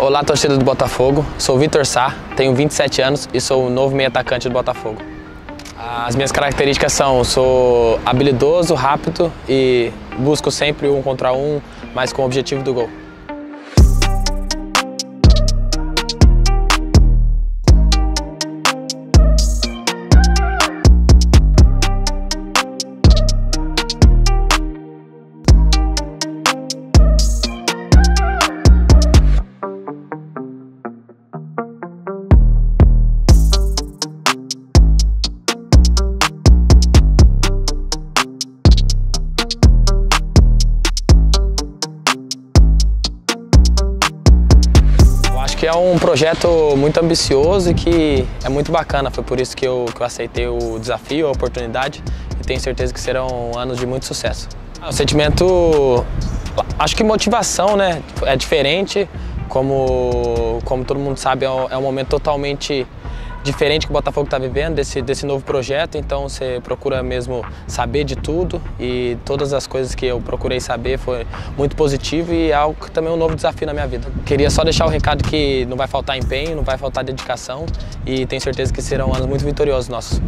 Olá, torcida do Botafogo. Sou Vitor Sá, tenho 27 anos e sou o novo meio atacante do Botafogo. As minhas características são: sou habilidoso, rápido e busco sempre um contra um, mas com o objetivo do gol. Que é um projeto muito ambicioso e que é muito bacana. Foi por isso que eu, que eu aceitei o desafio, a oportunidade e tenho certeza que serão anos de muito sucesso. O sentimento, acho que motivação, né? É diferente, como, como todo mundo sabe, é um, é um momento totalmente diferente que o Botafogo está vivendo, desse, desse novo projeto, então você procura mesmo saber de tudo e todas as coisas que eu procurei saber foi muito positivo e é algo que também é um novo desafio na minha vida. Queria só deixar o recado que não vai faltar empenho, não vai faltar dedicação e tenho certeza que serão anos muito vitoriosos nossos.